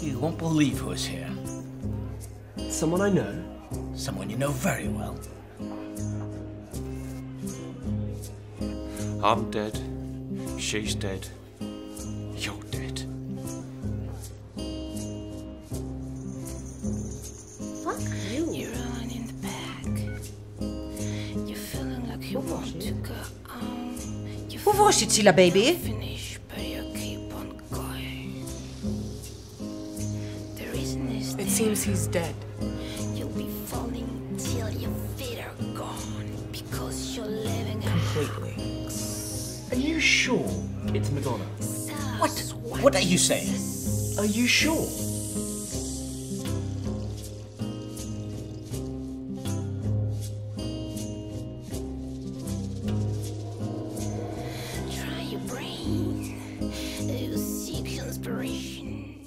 You won't believe who's here. Someone I know? Someone you know very well. I'm dead. She's dead. You're dead. Fuck you. You want to go on. You Hoe was dit, Silla baby? finish, but you keep on going. The reason is It seems he's dead. you'll be falling till your feet are gone because you're living a Completely. Are you sure it's Madonna? What? What are you saying? Are you sure? You seek inspiration.